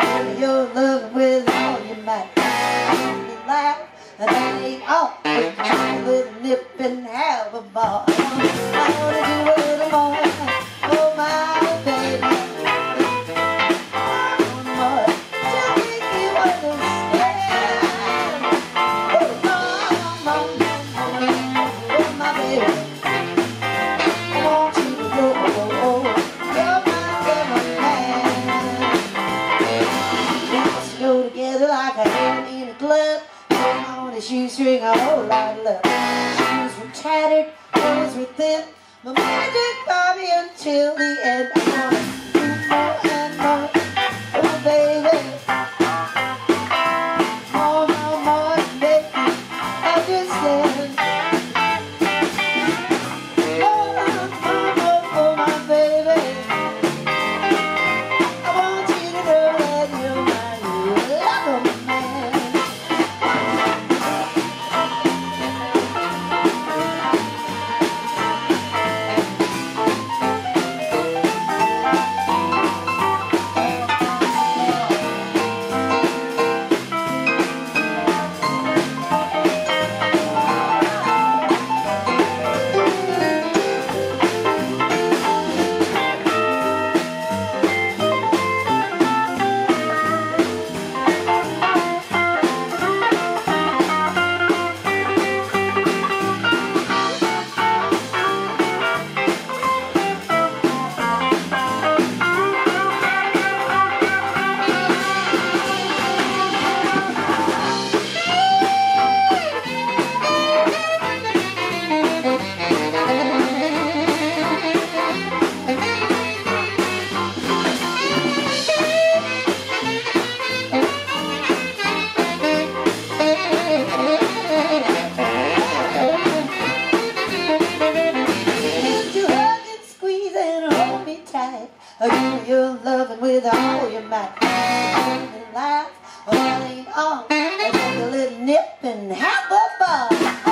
Give me your love with all your might. Laugh, and that ain't all. With a nip and have a ball. I wanna do little more. Oh my baby. You. Oh, oh my baby. Like a hand in a glove. Put on a shoestring, a whole lot of love. Shoes were tattered, clothes were thin. My magic Bobby until the end. I wanna give you loving with all your might. Me laugh, well, ain't on. Take a little nip and have a ball.